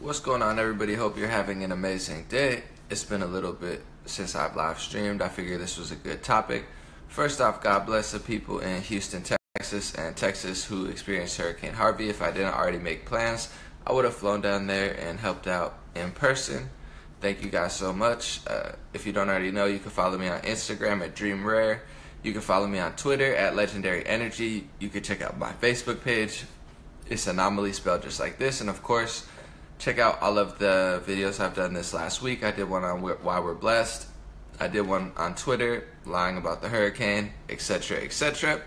What's going on, everybody? Hope you're having an amazing day. It's been a little bit since I've live streamed. I figured this was a good topic. First off, God bless the people in Houston, Texas, and Texas who experienced Hurricane Harvey. If I didn't already make plans, I would have flown down there and helped out in person. Thank you guys so much. Uh, if you don't already know, you can follow me on Instagram at Dream Rare. You can follow me on Twitter at Legendary Energy. You can check out my Facebook page. It's Anomaly spelled just like this. And of course, check out all of the videos I've done this last week. I did one on Why We're Blessed. I did one on Twitter, lying about the hurricane, etc., etc.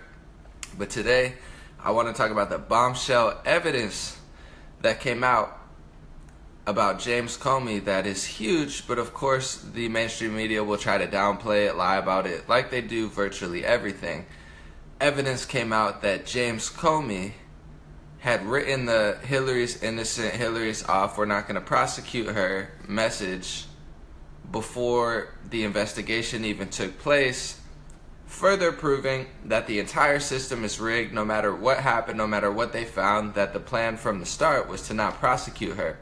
But today, I want to talk about the bombshell evidence that came out about James Comey that is huge, but of course, the mainstream media will try to downplay it, lie about it, like they do virtually everything. Evidence came out that James Comey had written the Hillary's innocent, Hillary's off, we're not going to prosecute her message before the investigation even took place, further proving that the entire system is rigged no matter what happened, no matter what they found, that the plan from the start was to not prosecute her.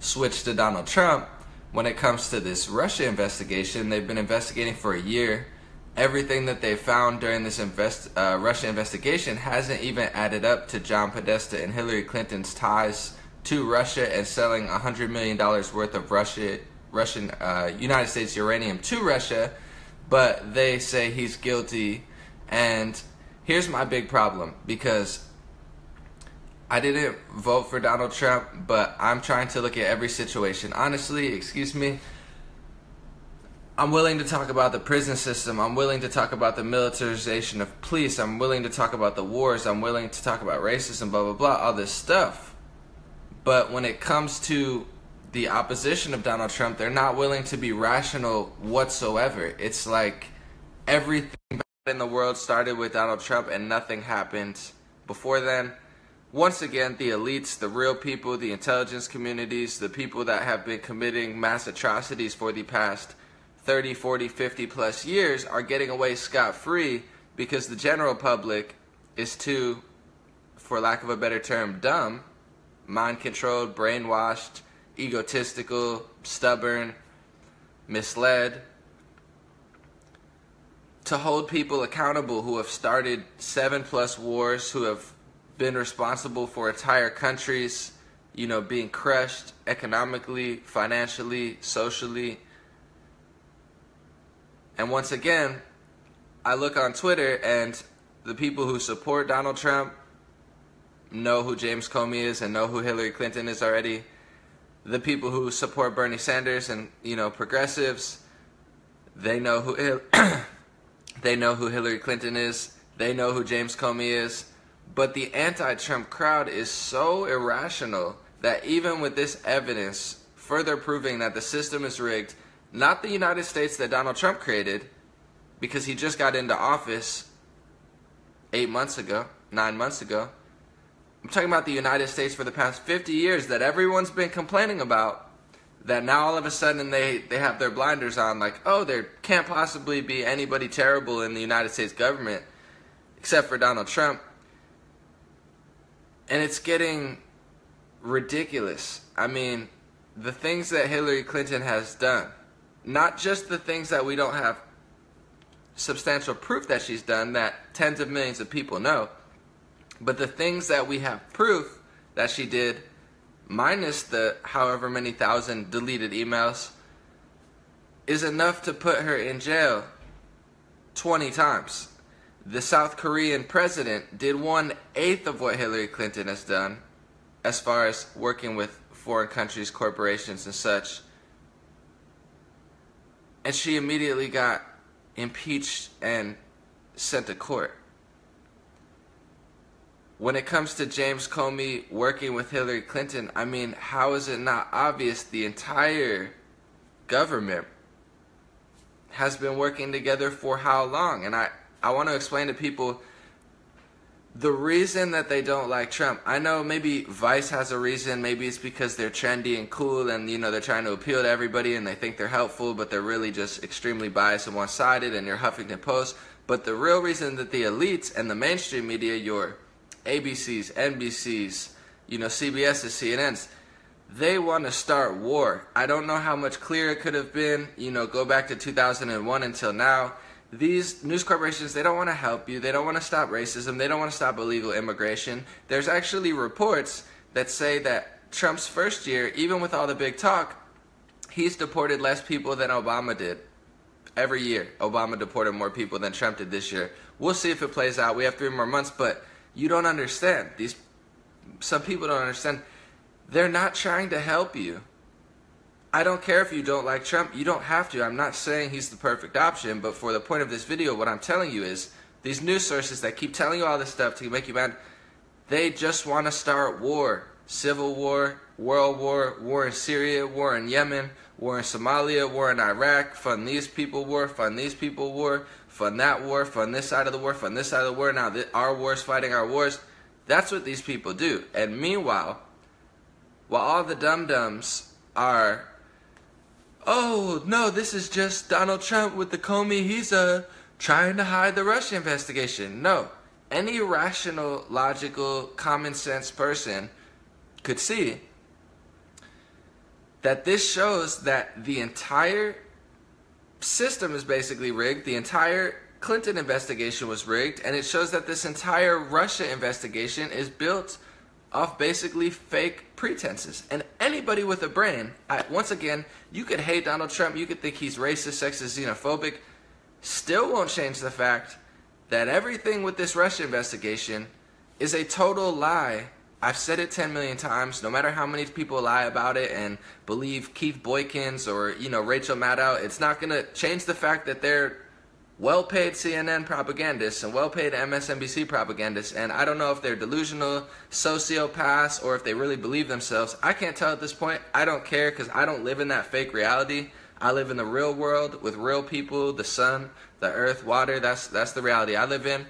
Switch to Donald Trump. When it comes to this Russia investigation, they've been investigating for a year everything that they found during this invest, uh, Russia investigation hasn't even added up to John Podesta and Hillary Clinton's ties to Russia and selling $100 million worth of Russia, Russian uh, United States uranium to Russia, but they say he's guilty. And here's my big problem because I didn't vote for Donald Trump, but I'm trying to look at every situation. Honestly, excuse me, I'm willing to talk about the prison system. I'm willing to talk about the militarization of police. I'm willing to talk about the wars. I'm willing to talk about racism, blah, blah, blah, all this stuff. But when it comes to the opposition of Donald Trump, they're not willing to be rational whatsoever. It's like everything in the world started with Donald Trump and nothing happened before then. Once again, the elites, the real people, the intelligence communities, the people that have been committing mass atrocities for the past 30, 40, 50 plus years are getting away scot free because the general public is too, for lack of a better term, dumb, mind controlled, brainwashed, egotistical, stubborn, misled to hold people accountable who have started seven plus wars, who have been responsible for entire countries, you know, being crushed economically, financially, socially, and once again, I look on Twitter and the people who support Donald Trump know who James Comey is and know who Hillary Clinton is already. The people who support Bernie Sanders and you know progressives, they know who they know who Hillary Clinton is. They know who James Comey is. But the anti-Trump crowd is so irrational that even with this evidence further proving that the system is rigged not the United States that Donald Trump created, because he just got into office eight months ago, nine months ago. I'm talking about the United States for the past 50 years that everyone's been complaining about. That now all of a sudden they, they have their blinders on, like, oh, there can't possibly be anybody terrible in the United States government except for Donald Trump. And it's getting ridiculous. I mean, the things that Hillary Clinton has done not just the things that we don't have substantial proof that she's done that tens of millions of people know, but the things that we have proof that she did, minus the however many thousand deleted emails, is enough to put her in jail 20 times. The South Korean president did one eighth of what Hillary Clinton has done as far as working with foreign countries, corporations, and such and she immediately got impeached and sent to court. When it comes to James Comey working with Hillary Clinton, I mean, how is it not obvious the entire government has been working together for how long? And I, I want to explain to people the reason that they don't like Trump, I know maybe Vice has a reason. Maybe it's because they're trendy and cool and, you know, they're trying to appeal to everybody and they think they're helpful, but they're really just extremely biased and one sided and you're Huffington Post. But the real reason that the elites and the mainstream media, your ABCs, NBCs, you know, CBS's, CNNs, they want to start war. I don't know how much clearer it could have been. You know, go back to 2001 until now. These news corporations, they don't want to help you. They don't want to stop racism. They don't want to stop illegal immigration. There's actually reports that say that Trump's first year, even with all the big talk, he's deported less people than Obama did. Every year, Obama deported more people than Trump did this year. We'll see if it plays out. We have three more months, but you don't understand. These some people don't understand they're not trying to help you. I don't care if you don't like Trump. You don't have to. I'm not saying he's the perfect option, but for the point of this video, what I'm telling you is these news sources that keep telling you all this stuff to make you mad, they just want to start war. Civil war, world war, war in Syria, war in Yemen, war in Somalia, war in Iraq, fund these people war, fund these people war, fund that war, fund this side of the war, fund this side of the war. Now our wars fighting our wars. That's what these people do. And meanwhile, while all the dum dums are, oh no, this is just Donald Trump with the Comey. He's uh, trying to hide the Russia investigation. No, any rational, logical, common sense person could see that this shows that the entire system is basically rigged. The entire Clinton investigation was rigged, and it shows that this entire Russia investigation is built off basically fake pretenses. And anybody with a brain, I, once again, you could hate Donald Trump, you could think he's racist, sexist, xenophobic, still won't change the fact that everything with this Russia investigation is a total lie. I've said it 10 million times, no matter how many people lie about it and believe Keith Boykins or, you know, Rachel Maddow, it's not going to change the fact that they're well paid CNN propagandists and well paid MSNBC propagandists, and I don't know if they're delusional sociopaths or if they really believe themselves. I can't tell at this point. I don't care because I don't live in that fake reality. I live in the real world with real people, the sun, the earth, water. That's that's the reality I live in.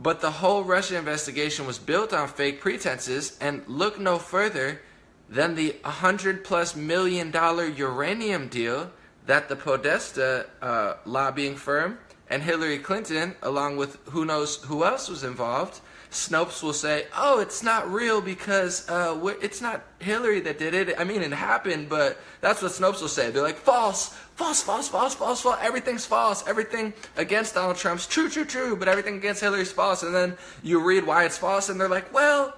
But the whole Russia investigation was built on fake pretenses, and look no further than the 100 plus million dollar uranium deal that the Podesta uh, lobbying firm and Hillary Clinton, along with who knows who else was involved, Snopes will say, "Oh, it's not real because uh, it's not Hillary that did it. I mean, it happened, but that's what Snopes will say. They're like, false, false, false, false, false, false. Everything's false. Everything against Donald Trump's true, true, true, but everything against Hillary's false. And then you read why it's false, and they're like, well,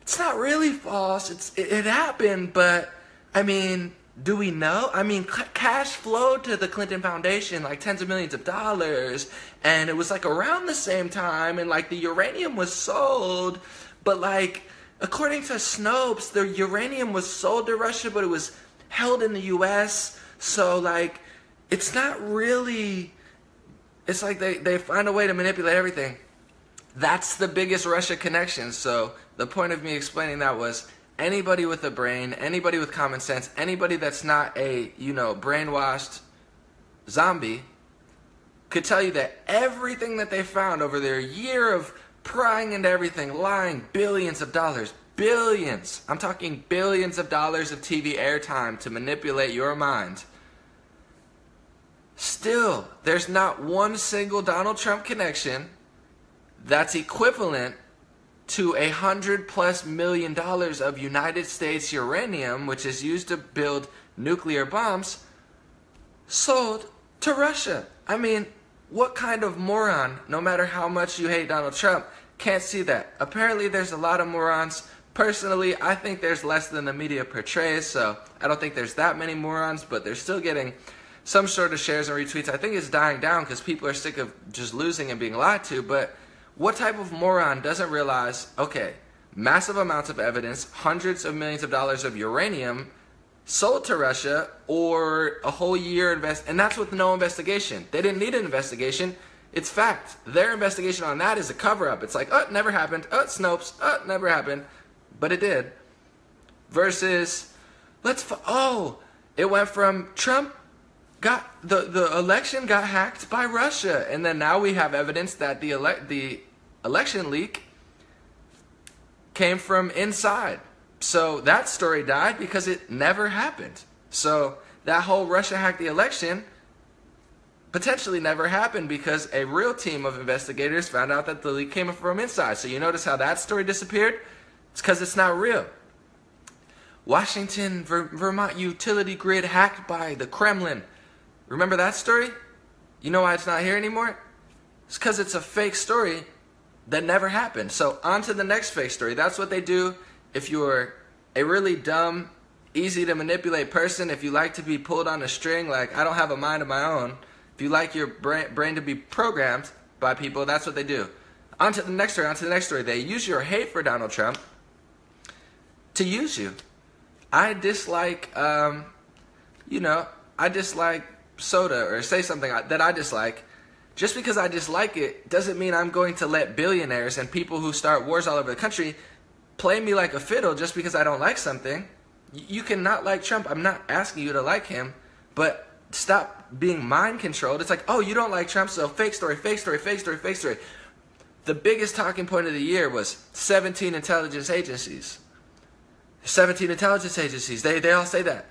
it's not really false. It's it, it happened, but I mean, do we know? I mean, cash flowed to the Clinton Foundation like tens of millions of dollars, and it was like around the same time, and like the uranium was sold, but like according to Snopes, the uranium was sold to Russia, but it was held in the U.S. So like, it's not really. It's like they they find a way to manipulate everything. That's the biggest Russia connection. So the point of me explaining that was anybody with a brain, anybody with common sense, anybody that's not a, you know, brainwashed zombie could tell you that everything that they found over their year of prying into everything, lying billions of dollars, billions, I'm talking billions of dollars of TV airtime to manipulate your mind. Still, there's not one single Donald Trump connection that's equivalent to a hundred plus million dollars of United States uranium, which is used to build nuclear bombs, sold to Russia. I mean, what kind of moron, no matter how much you hate Donald Trump, can't see that? Apparently, there's a lot of morons. Personally, I think there's less than the media portrays, so I don't think there's that many morons, but they're still getting some sort of shares and retweets. I think it's dying down because people are sick of just losing and being lied to, but what type of moron doesn't realize, okay, massive amounts of evidence, hundreds of millions of dollars of uranium sold to Russia or a whole year invest and that's with no investigation. They didn't need an investigation. It's fact. Their investigation on that is a cover up. It's like, oh, it never happened. Oh, Snopes. Oh, it never happened. But it did. Versus, let's, oh, it went from Trump got the the election got hacked by Russia, and then now we have evidence that the ele- the election leak came from inside. So that story died because it never happened. So that whole Russia hacked the election potentially never happened because a real team of investigators found out that the leak came from inside. So you notice how that story disappeared? It's because it's not real. Washington, Ver- Vermont utility grid hacked by the Kremlin. Remember that story? You know why it's not here anymore? It's because it's a fake story that never happened. So, on to the next fake story. That's what they do if you're a really dumb, easy to manipulate person. If you like to be pulled on a string, like I don't have a mind of my own. If you like your brain, to be programmed by people, that's what they do. On to the next story, on to the next story. They use your hate for Donald Trump to use you. I dislike, um, you know, I dislike soda or say something that I dislike. Just because I dislike it doesn't mean I'm going to let billionaires and people who start wars all over the country play me like a fiddle just because I don't like something. You cannot like Trump. I'm not asking you to like him, but stop being mind controlled. It's like, oh, you don't like Trump, so fake story, fake story, fake story, fake story. The biggest talking point of the year was 17 intelligence agencies. 17 intelligence agencies. They, they all say that.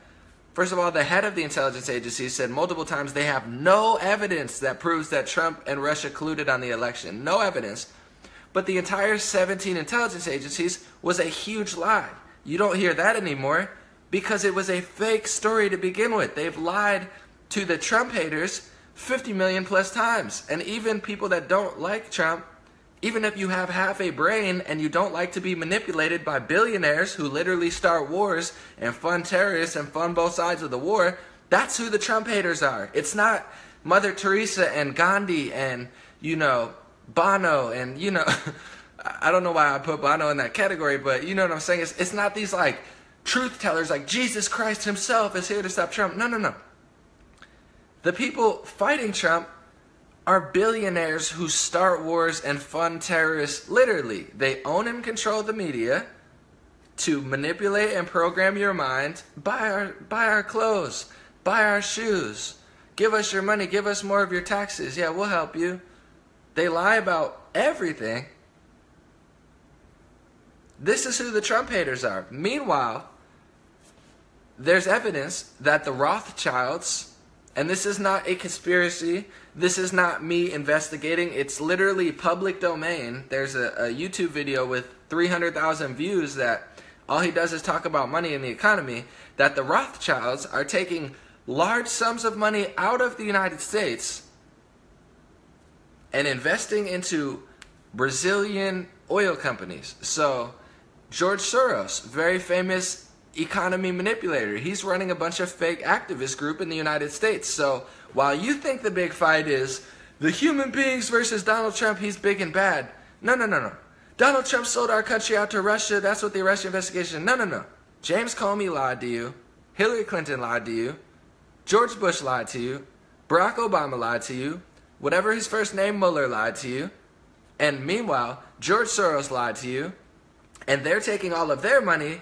First of all, the head of the intelligence agency said multiple times they have no evidence that proves that Trump and Russia colluded on the election. No evidence. But the entire 17 intelligence agencies was a huge lie. You don't hear that anymore because it was a fake story to begin with. They've lied to the Trump haters 50 million plus times. And even people that don't like Trump even if you have half a brain and you don't like to be manipulated by billionaires who literally start wars and fund terrorists and fund both sides of the war, that's who the Trump haters are. It's not Mother Teresa and Gandhi and, you know, Bono and, you know, I don't know why I put Bono in that category, but you know what I'm saying? It's, it's not these like truth tellers like Jesus Christ himself is here to stop Trump. No, no, no. The people fighting Trump are billionaires who start wars and fund terrorists literally. They own and control the media to manipulate and program your mind. Buy our buy our clothes, buy our shoes. Give us your money, give us more of your taxes. Yeah, we'll help you. They lie about everything. This is who the Trump haters are. Meanwhile, there's evidence that the Rothschilds and this is not a conspiracy. This is not me investigating. It's literally public domain. There's a, a YouTube video with 300,000 views that all he does is talk about money in the economy. That the Rothschilds are taking large sums of money out of the United States and investing into Brazilian oil companies. So, George Soros, very famous economy manipulator. He's running a bunch of fake activist group in the United States. So while you think the big fight is the human beings versus Donald Trump, he's big and bad. No, no, no, no. Donald Trump sold our country out to Russia. That's what the Russia investigation. No, no, no. James Comey lied to you. Hillary Clinton lied to you. George Bush lied to you. Barack Obama lied to you. Whatever his first name, Mueller lied to you. And meanwhile, George Soros lied to you. And they're taking all of their money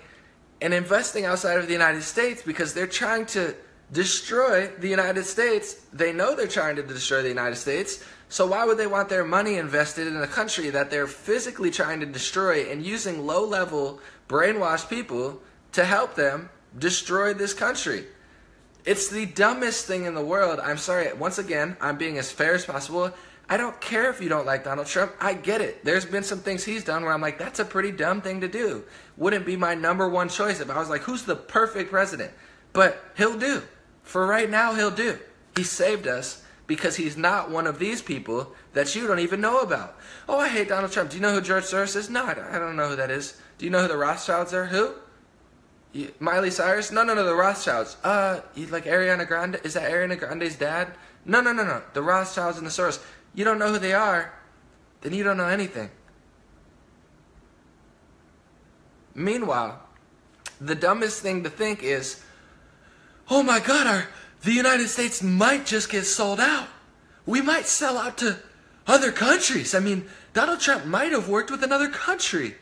and investing outside of the United States because they're trying to destroy the United States. They know they're trying to destroy the United States. So why would they want their money invested in a country that they're physically trying to destroy and using low-level brainwashed people to help them destroy this country? It's the dumbest thing in the world. I'm sorry. Once again, I'm being as fair as possible. I don't care if you don't like Donald Trump. I get it. There's been some things he's done where I'm like, that's a pretty dumb thing to do. Wouldn't be my number one choice if I was like, who's the perfect president? But he'll do. For right now, he'll do. He saved us because he's not one of these people that you don't even know about. Oh, I hate Donald Trump. Do you know who George Soros is? No, I don't know who that is. Do you know who the Rothschilds are? Who? Miley Cyrus? No, no, no, the Rothschilds. Uh, like Ariana Grande? Is that Ariana Grande's dad? No, no, no, no. The Rothschilds and the Soros you don't know who they are, then you don't know anything. Meanwhile, the dumbest thing to think is, oh my God, our, the United States might just get sold out. We might sell out to other countries. I mean, Donald Trump might have worked with another country.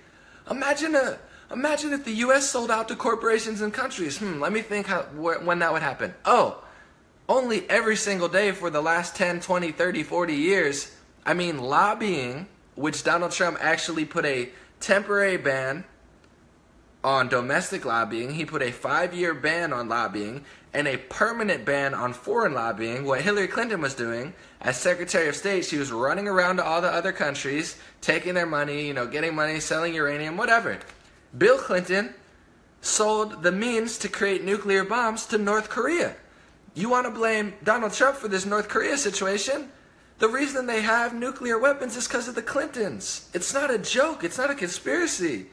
Imagine a, imagine if the U.S. sold out to corporations and countries. Hmm, let me think how, wh- when that would happen. Oh, only every single day for the last 10, 20, 30, 40 years. I mean, lobbying, which Donald Trump actually put a temporary ban on domestic lobbying, he put a five year ban on lobbying and a permanent ban on foreign lobbying. What Hillary Clinton was doing as Secretary of State, she was running around to all the other countries, taking their money, you know, getting money, selling uranium, whatever. Bill Clinton sold the means to create nuclear bombs to North Korea. You want to blame Donald Trump for this North Korea situation? The reason they have nuclear weapons is because of the Clintons. It's not a joke, it's not a conspiracy.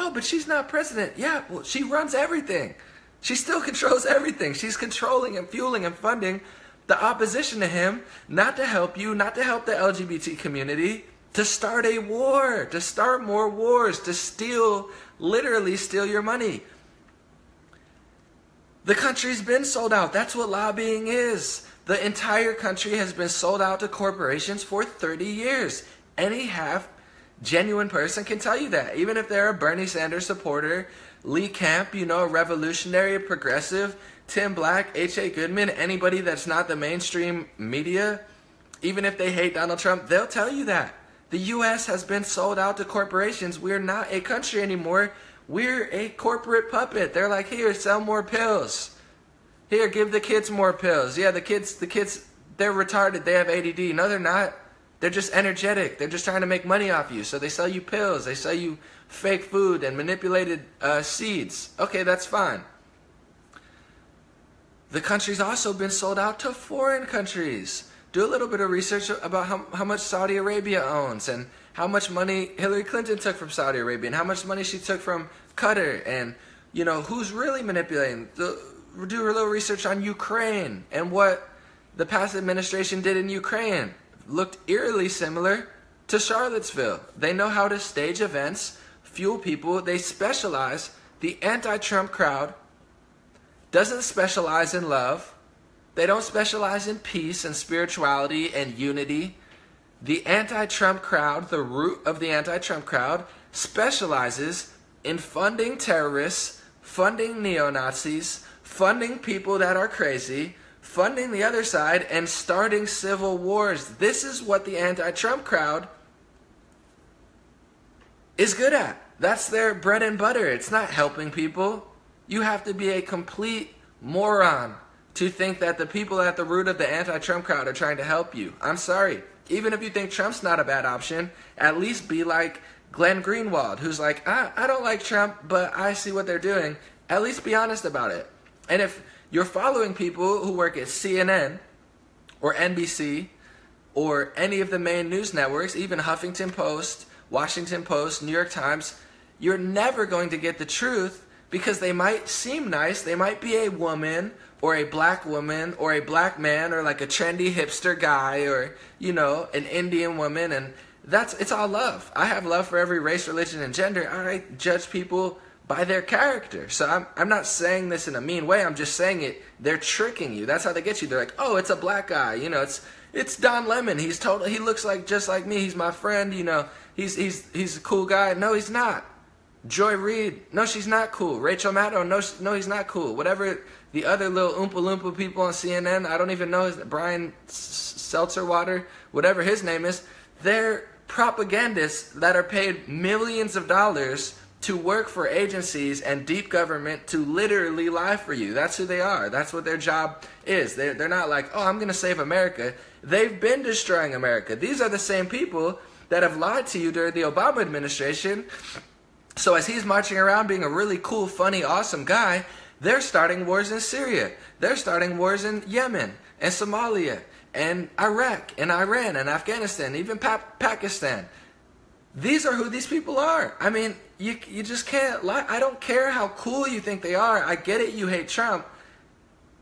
Oh, but she's not president. Yeah, well, she runs everything. She still controls everything. She's controlling and fueling and funding the opposition to him, not to help you, not to help the LGBT community, to start a war, to start more wars, to steal, literally steal your money. The country's been sold out. That's what lobbying is. The entire country has been sold out to corporations for 30 years. Any half genuine person can tell you that. Even if they're a Bernie Sanders supporter, Lee Camp, you know, a revolutionary, progressive, Tim Black, H.A. Goodman, anybody that's not the mainstream media, even if they hate Donald Trump, they'll tell you that. The U.S. has been sold out to corporations. We're not a country anymore. We're a corporate puppet. They're like, here, sell more pills. Here, give the kids more pills. Yeah, the kids, the kids, they're retarded. They have ADD. No, they're not. They're just energetic. They're just trying to make money off you. So they sell you pills. They sell you fake food and manipulated uh, seeds. Okay, that's fine. The country's also been sold out to foreign countries. Do a little bit of research about how, how much Saudi Arabia owns and how much money Hillary Clinton took from Saudi Arabia and how much money she took from Qatar and, you know, who's really manipulating. Do a little research on Ukraine and what the past administration did in Ukraine. Looked eerily similar to Charlottesville. They know how to stage events, fuel people. They specialize. The anti Trump crowd doesn't specialize in love. They don't specialize in peace and spirituality and unity. The anti Trump crowd, the root of the anti Trump crowd, specializes in funding terrorists, funding neo Nazis, funding people that are crazy, funding the other side, and starting civil wars. This is what the anti Trump crowd is good at. That's their bread and butter. It's not helping people. You have to be a complete moron to think that the people at the root of the anti Trump crowd are trying to help you. I'm sorry. Even if you think Trump's not a bad option, at least be like Glenn Greenwald, who's like, I, I don't like Trump, but I see what they're doing. At least be honest about it. And if you're following people who work at CNN or NBC or any of the main news networks, even Huffington Post, Washington Post, New York Times, you're never going to get the truth because they might seem nice. They might be a woman or a black woman or a black man or like a trendy hipster guy or, you know, an Indian woman. And that's, it's all love. I have love for every race, religion, and gender. I judge people by their character. So I'm, I'm not saying this in a mean way. I'm just saying it. They're tricking you. That's how they get you. They're like, oh, it's a black guy. You know, it's, it's Don Lemon. He's totally, he looks like just like me. He's my friend. You know, he's, he's, he's a cool guy. No, he's not. Joy Reid, no, she's not cool. Rachel Maddow, no, no, he's not cool. Whatever the other little Oompa Loompa people on CNN, I don't even know his Brian Seltzerwater, whatever his name is, they're propagandists that are paid millions of dollars to work for agencies and deep government to literally lie for you. That's who they are. That's what their job is. They're, they're not like, oh, I'm going to save America. They've been destroying America. These are the same people that have lied to you during the Obama administration so as he's marching around being a really cool, funny, awesome guy, they're starting wars in Syria. They're starting wars in Yemen and Somalia and Iraq and Iran and Afghanistan, even pa- Pakistan. These are who these people are. I mean, you you just can't lie. I don't care how cool you think they are. I get it. You hate Trump.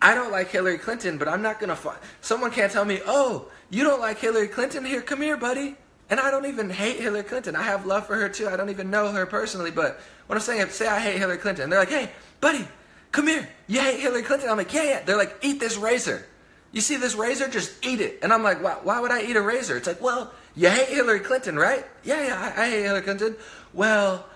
I don't like Hillary Clinton, but I'm not gonna. Fi- Someone can't tell me, oh, you don't like Hillary Clinton? Here, come here, buddy. And I don't even hate Hillary Clinton. I have love for her too. I don't even know her personally, but what I'm saying, say I hate Hillary Clinton. They're like, hey, buddy, come here. You hate Hillary Clinton? I'm like, yeah, yeah. They're like, eat this razor. You see this razor? Just eat it. And I'm like, why, why would I eat a razor? It's like, well, you hate Hillary Clinton, right? Yeah, yeah, I, I hate Hillary Clinton. Well,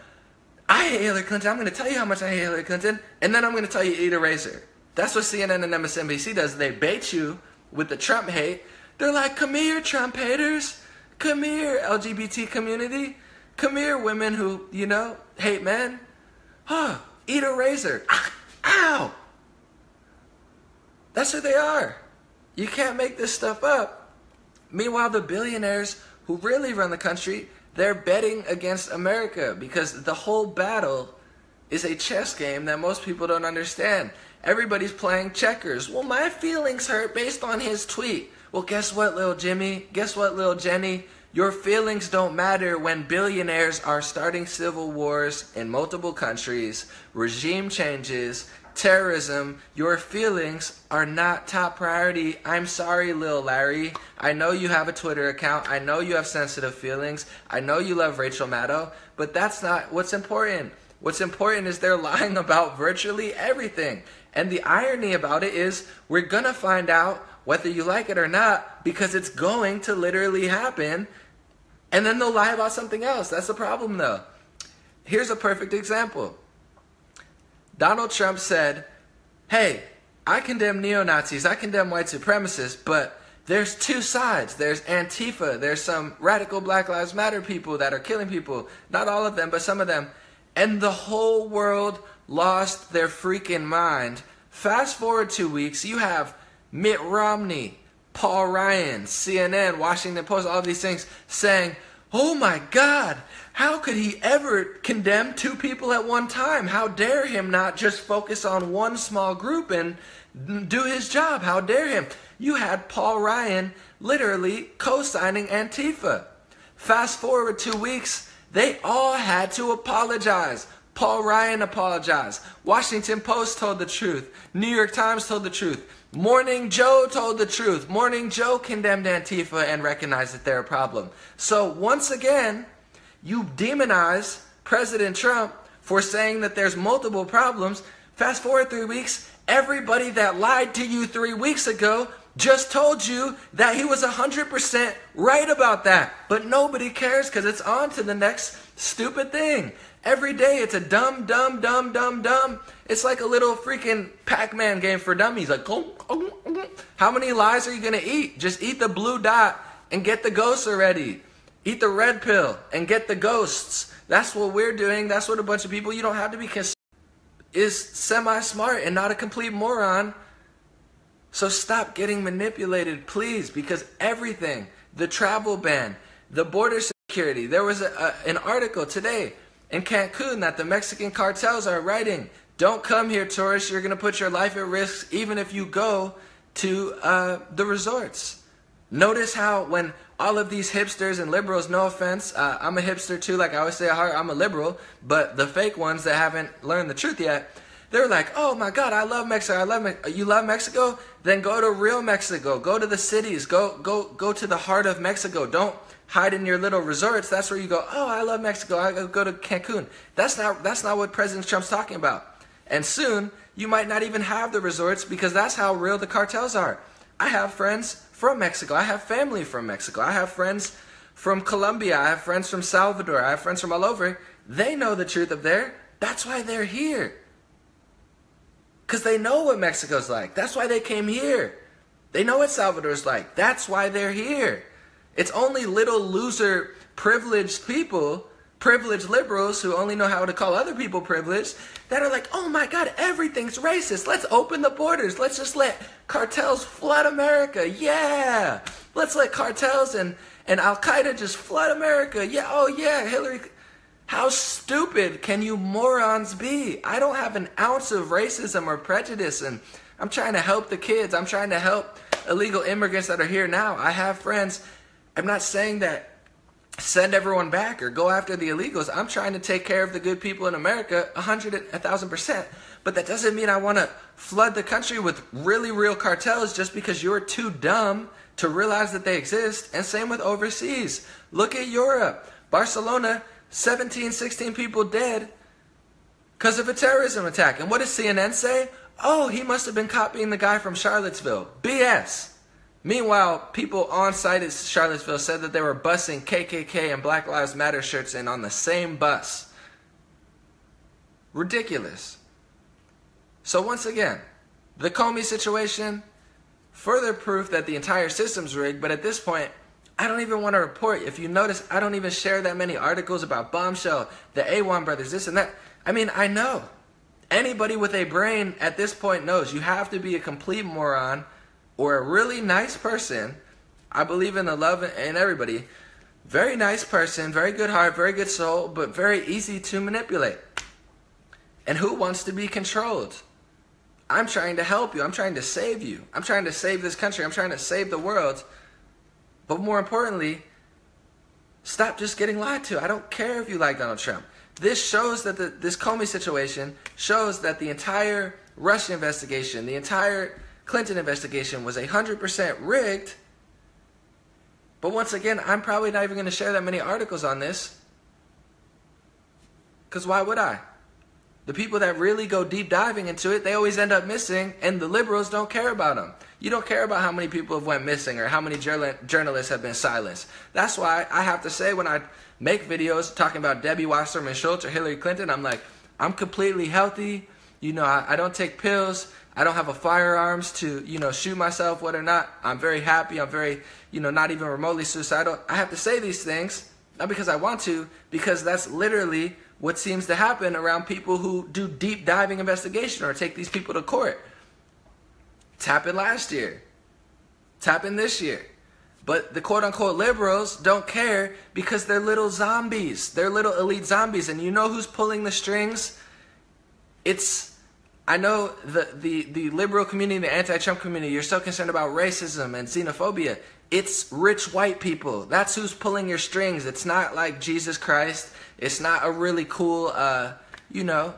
I hate Hillary Clinton. I'm going to tell you how much I hate Hillary Clinton, and then I'm going to tell you eat a razor. That's what CNN and MSNBC does. They bait you with the Trump hate. They're like, come here, Trump haters. Come here, LGBT community. Come here, women who, you know, hate men. Huh, eat a razor. Ow! That's who they are. You can't make this stuff up. Meanwhile, the billionaires who really run the country, they're betting against America because the whole battle is a chess game that most people don't understand. Everybody's playing checkers. Well, my feelings hurt based on his tweet. Well, guess what, little Jimmy? Guess what, little Jenny? Your feelings don't matter when billionaires are starting civil wars in multiple countries, regime changes, terrorism. Your feelings are not top priority. I'm sorry, Lil Larry. I know you have a Twitter account. I know you have sensitive feelings. I know you love Rachel Maddow, but that's not what's important. What's important is they're lying about virtually everything. And the irony about it is we're going to find out whether you like it or not because it's going to literally happen. And then they'll lie about something else. That's the problem, though. Here's a perfect example Donald Trump said, Hey, I condemn neo Nazis, I condemn white supremacists, but there's two sides. There's Antifa, there's some radical Black Lives Matter people that are killing people. Not all of them, but some of them. And the whole world lost their freaking mind. Fast forward two weeks, you have Mitt Romney, Paul Ryan, CNN, Washington Post, all these things saying, Oh my God, how could he ever condemn two people at one time? How dare him not just focus on one small group and do his job? How dare him? You had Paul Ryan literally co signing Antifa. Fast forward two weeks, they all had to apologize. Paul Ryan apologized. Washington Post told the truth. New York Times told the truth. Morning Joe told the truth. Morning Joe condemned Antifa and recognized that they're a problem. So once again, you demonize President Trump for saying that there's multiple problems. Fast forward three weeks, everybody that lied to you three weeks ago just told you that he was 100% right about that. But nobody cares because it's on to the next stupid thing. Every day it's a dumb, dumb, dumb, dumb, dumb. It's like a little freaking Pac Man game for dummies. Like, how many lies are you going to eat? Just eat the blue dot and get the ghosts already. Eat the red pill and get the ghosts. That's what we're doing. That's what a bunch of people, you don't have to be is semi smart and not a complete moron. So stop getting manipulated, please, because everything, the travel ban, the border security, there was a, a, an article today in Cancun that the Mexican cartels are writing. Don't come here, tourists. You're going to put your life at risk even if you go to uh, the resorts. Notice how when all of these hipsters and liberals, no offense, uh, I'm a hipster too, like I always say, I'm a liberal, but the fake ones that haven't learned the truth yet, they're like, oh my God, I love Mexico. I love Me- you love Mexico. Then go to real Mexico. Go to the cities. Go go go to the heart of Mexico. Don't hide in your little resorts. That's where you go. Oh, I love Mexico. I go to Cancun. That's not that's not what President Trump's talking about. And soon you might not even have the resorts because that's how real the cartels are. I have friends from Mexico. I have family from Mexico. I have friends from Colombia. I have friends from Salvador. I have friends from all over. They know the truth of there. That's why they're here. Because they know what Mexico's like. That's why they came here. They know what Salvador's like. That's why they're here. It's only little loser privileged people, privileged liberals who only know how to call other people privileged, that are like, oh my God, everything's racist. Let's open the borders. Let's just let cartels flood America. Yeah. Let's let cartels and, and Al Qaeda just flood America. Yeah. Oh, yeah. Hillary. How stupid can you morons be? I don't have an ounce of racism or prejudice, and I'm trying to help the kids. I'm trying to help illegal immigrants that are here now. I have friends. I'm not saying that send everyone back or go after the illegals. I'm trying to take care of the good people in America a hundred, a thousand percent. But that doesn't mean I want to flood the country with really real cartels just because you're too dumb to realize that they exist. And same with overseas. Look at Europe. Barcelona 17, 16 people dead because of a terrorism attack. And what does CNN say? Oh, he must have been copying the guy from Charlottesville. BS. Meanwhile, people on site at Charlottesville said that they were busing KKK and Black Lives Matter shirts in on the same bus. Ridiculous. So, once again, the Comey situation, further proof that the entire system's rigged, but at this point, I don't even want to report. If you notice, I don't even share that many articles about Bombshell, the A1 brothers, this and that. I mean, I know. Anybody with a brain at this point knows you have to be a complete moron or a really nice person. I believe in the love in everybody. Very nice person, very good heart, very good soul, but very easy to manipulate. And who wants to be controlled? I'm trying to help you. I'm trying to save you. I'm trying to save this country. I'm trying to save the world. But more importantly, stop just getting lied to. I don't care if you like Donald Trump. This shows that the, this Comey situation shows that the entire Russia investigation, the entire Clinton investigation was 100% rigged. But once again, I'm probably not even going to share that many articles on this. Because why would I? The people that really go deep diving into it, they always end up missing, and the liberals don't care about them. You don't care about how many people have went missing or how many journalists have been silenced. That's why I have to say when I make videos talking about Debbie Wasserman Schultz or Hillary Clinton, I'm like, I'm completely healthy. You know, I, I don't take pills. I don't have a firearms to, you know, shoot myself, whether or not. I'm very happy. I'm very, you know, not even remotely suicidal. I have to say these things, not because I want to, because that's literally what seems to happen around people who do deep diving investigation or take these people to court. It's happened last year. It's happened this year. But the quote unquote liberals don't care because they're little zombies. They're little elite zombies. And you know who's pulling the strings? It's, I know the, the, the liberal community, the anti Trump community, you're so concerned about racism and xenophobia. It's rich white people. That's who's pulling your strings. It's not like Jesus Christ. It's not a really cool, uh, you know,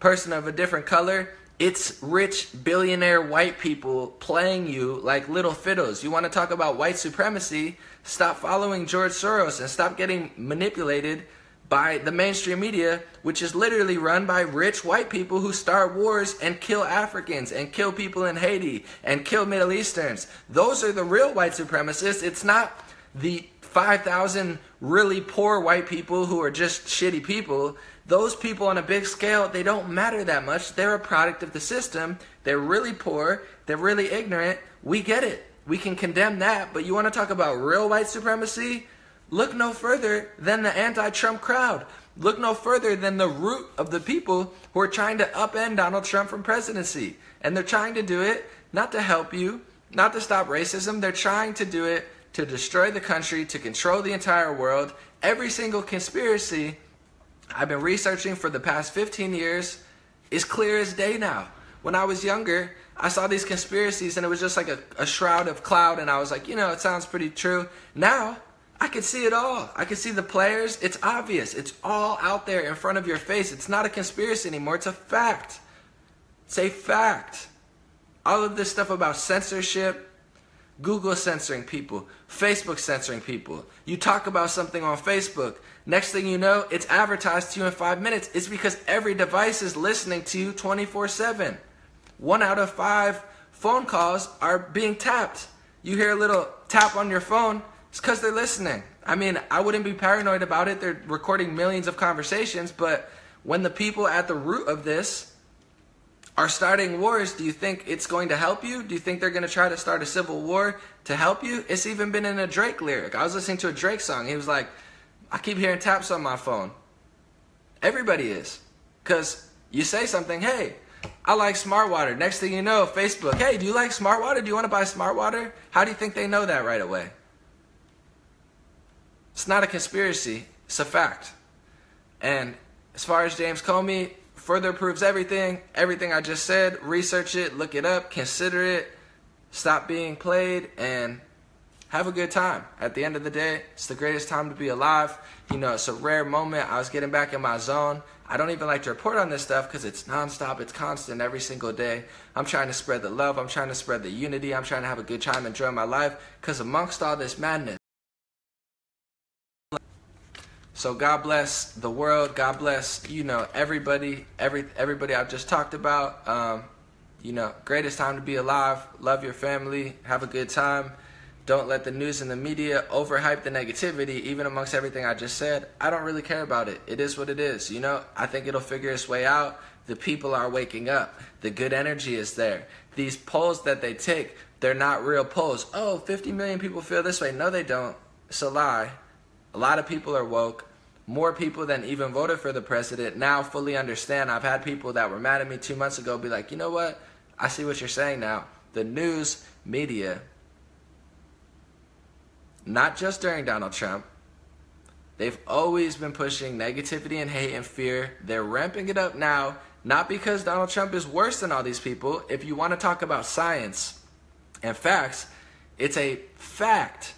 person of a different color. It's rich billionaire white people playing you like little fiddles. You want to talk about white supremacy? Stop following George Soros and stop getting manipulated by the mainstream media, which is literally run by rich white people who start wars and kill Africans and kill people in Haiti and kill Middle Easterns. Those are the real white supremacists. It's not the 5,000 really poor white people who are just shitty people. Those people on a big scale, they don't matter that much. They're a product of the system. They're really poor. They're really ignorant. We get it. We can condemn that. But you want to talk about real white supremacy? Look no further than the anti Trump crowd. Look no further than the root of the people who are trying to upend Donald Trump from presidency. And they're trying to do it not to help you, not to stop racism. They're trying to do it to destroy the country, to control the entire world. Every single conspiracy I've been researching for the past 15 years is clear as day now. When I was younger, I saw these conspiracies and it was just like a, a shroud of cloud, and I was like, you know, it sounds pretty true. Now, I can see it all. I can see the players. It's obvious. It's all out there in front of your face. It's not a conspiracy anymore. It's a fact. It's a fact. All of this stuff about censorship, Google censoring people, Facebook censoring people. You talk about something on Facebook, next thing you know, it's advertised to you in five minutes. It's because every device is listening to you 24 7. One out of five phone calls are being tapped. You hear a little tap on your phone, it's because they're listening. I mean, I wouldn't be paranoid about it. They're recording millions of conversations, but when the people at the root of this are starting wars, do you think it's going to help you? Do you think they're going to try to start a civil war to help you? It's even been in a Drake lyric. I was listening to a Drake song. He was like, I keep hearing taps on my phone. Everybody is. Because you say something, hey, I like smart water. Next thing you know, Facebook, hey, do you like smart water? Do you want to buy smart water? How do you think they know that right away? It's not a conspiracy, it's a fact. And as far as James Comey, further proves everything. Everything I just said, research it, look it up, consider it, stop being played, and have a good time. At the end of the day, it's the greatest time to be alive. You know, it's a rare moment. I was getting back in my zone. I don't even like to report on this stuff because it's nonstop, it's constant every single day. I'm trying to spread the love, I'm trying to spread the unity, I'm trying to have a good time, enjoy my life because amongst all this madness, so God bless the world. God bless you know everybody, every everybody I've just talked about. Um, you know, greatest time to be alive. Love your family. Have a good time. Don't let the news and the media overhype the negativity, even amongst everything I just said. I don't really care about it. It is what it is. You know, I think it'll figure its way out. The people are waking up. The good energy is there. These polls that they take, they're not real polls. Oh, 50 million people feel this way. No, they don't. It's a lie. A lot of people are woke. More people than even voted for the president now fully understand. I've had people that were mad at me two months ago be like, you know what? I see what you're saying now. The news media, not just during Donald Trump, they've always been pushing negativity and hate and fear. They're ramping it up now. Not because Donald Trump is worse than all these people. If you want to talk about science and facts, it's a fact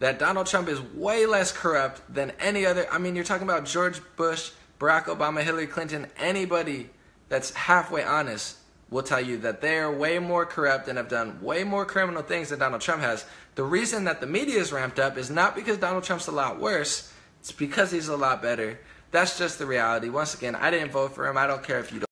that Donald Trump is way less corrupt than any other. I mean, you're talking about George Bush, Barack Obama, Hillary Clinton, anybody that's halfway honest will tell you that they're way more corrupt and have done way more criminal things than Donald Trump has. The reason that the media is ramped up is not because Donald Trump's a lot worse, it's because he's a lot better. That's just the reality. Once again, I didn't vote for him. I don't care if you don't.